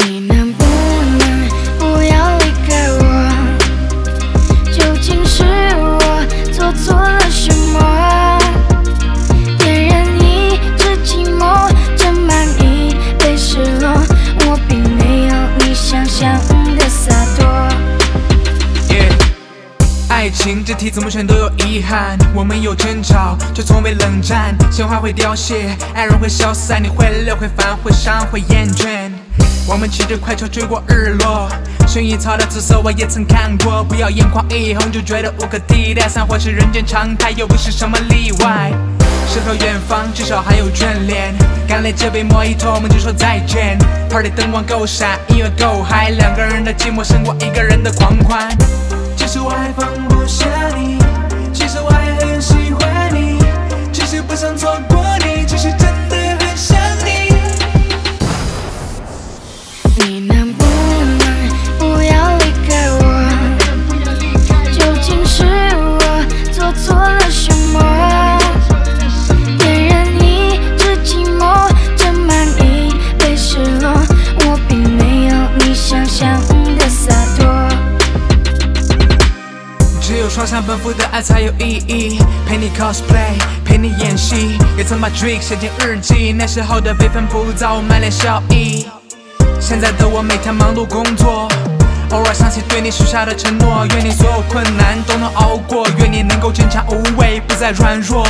你能不能不要离开我？究竟是我做错了什么？点燃一支寂寞，沾满一杯失落。我并没有你想象的洒脱。爱情这题怎么选都有遗憾，我们有争吵，却从未冷战。鲜花会凋谢，爱人会消散，你会累，会烦，会伤，会厌倦。我们骑着快车追过日落，薰衣草的紫色我也曾看过。不要眼眶一红就觉得无可替代，散伙是人间常态，又不是什么例外。诗和远方，至少还有眷恋。干了这杯莫吉托，我们就说再见。Party 灯光够闪，音乐够嗨，两个人的寂寞胜过一个人的狂欢。其实我还放不下你，其实我还很喜欢你，只是不想错过双向奔赴的爱才有意义，陪你 cosplay，陪你演戏，也曾把 Drake 写进日记。那时候的悲愤不躁，满脸笑意。现在的我每天忙碌工作，偶尔想起对你许下的承诺，愿你所有困难都能熬过，愿你能够坚强无畏，不再软弱。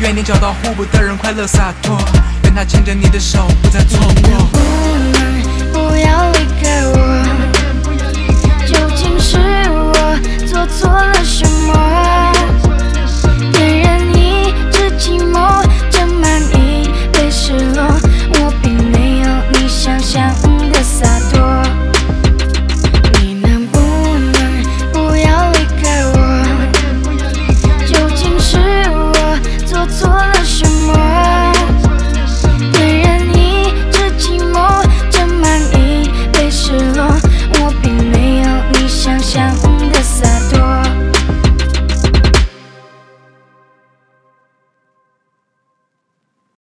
愿你找到互补的人，快乐洒脱，愿他牵着你的手，不再错过。